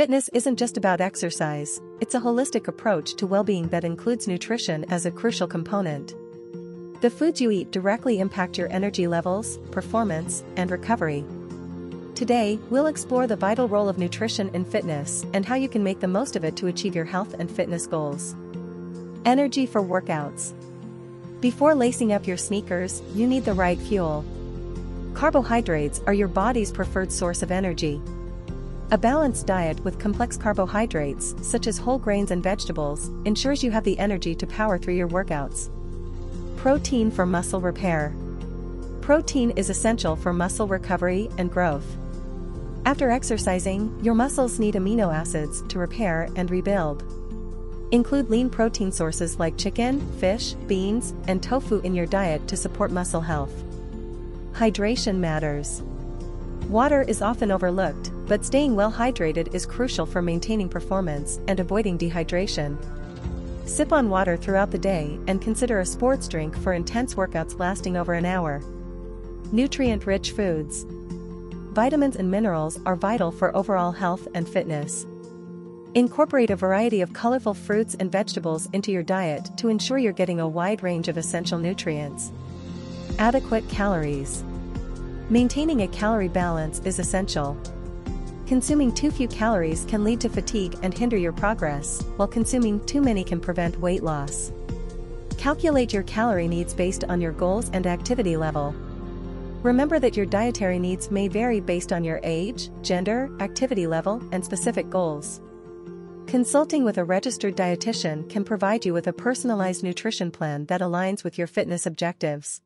Fitness isn't just about exercise, it's a holistic approach to well-being that includes nutrition as a crucial component. The foods you eat directly impact your energy levels, performance, and recovery. Today, we'll explore the vital role of nutrition in fitness and how you can make the most of it to achieve your health and fitness goals. Energy for workouts. Before lacing up your sneakers, you need the right fuel. Carbohydrates are your body's preferred source of energy. A balanced diet with complex carbohydrates, such as whole grains and vegetables, ensures you have the energy to power through your workouts. Protein for muscle repair. Protein is essential for muscle recovery and growth. After exercising, your muscles need amino acids to repair and rebuild. Include lean protein sources like chicken, fish, beans, and tofu in your diet to support muscle health. Hydration matters. Water is often overlooked, but staying well hydrated is crucial for maintaining performance and avoiding dehydration. Sip on water throughout the day and consider a sports drink for intense workouts lasting over an hour. Nutrient-rich foods. Vitamins and minerals are vital for overall health and fitness. Incorporate a variety of colorful fruits and vegetables into your diet to ensure you're getting a wide range of essential nutrients. Adequate calories. Maintaining a calorie balance is essential. Consuming too few calories can lead to fatigue and hinder your progress, while consuming too many can prevent weight loss. Calculate your calorie needs based on your goals and activity level. Remember that your dietary needs may vary based on your age, gender, activity level, and specific goals. Consulting with a registered dietitian can provide you with a personalized nutrition plan that aligns with your fitness objectives.